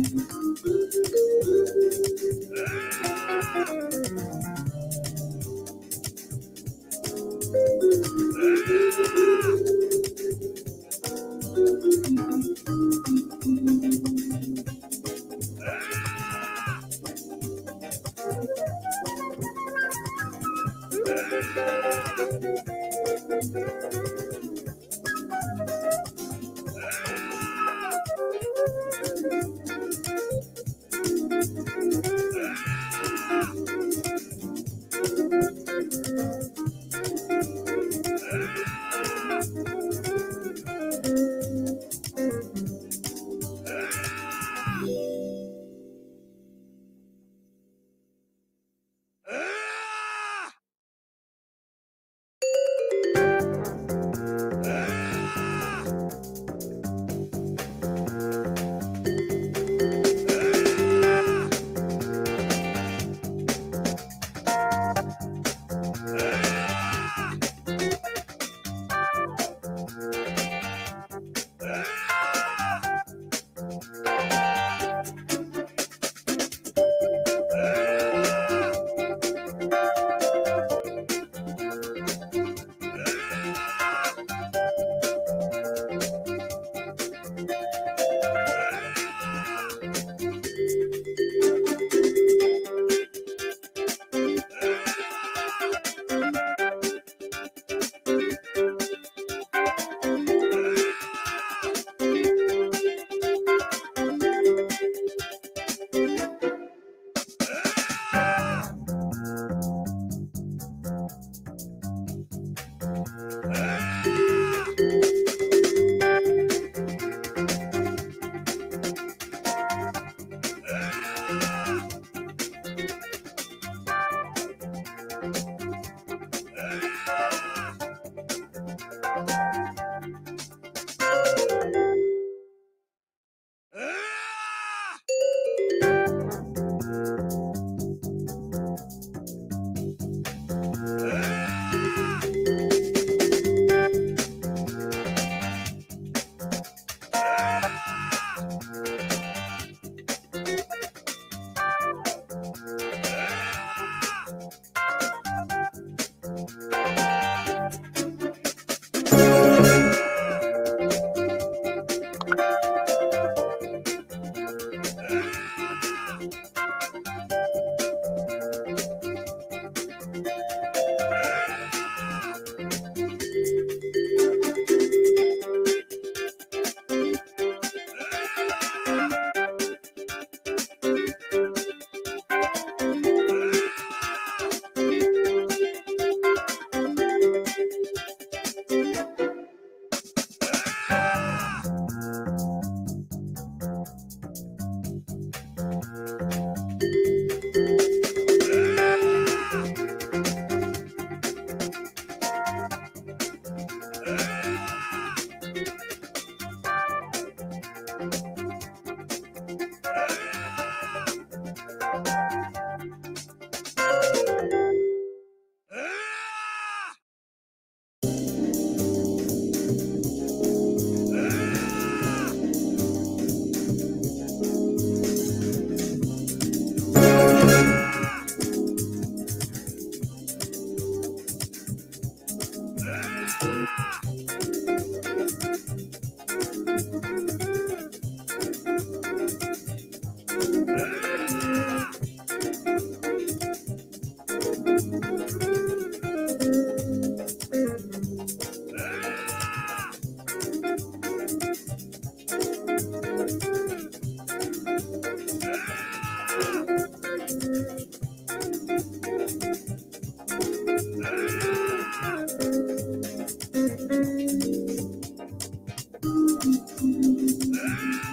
Ah! Ah!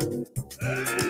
Hey!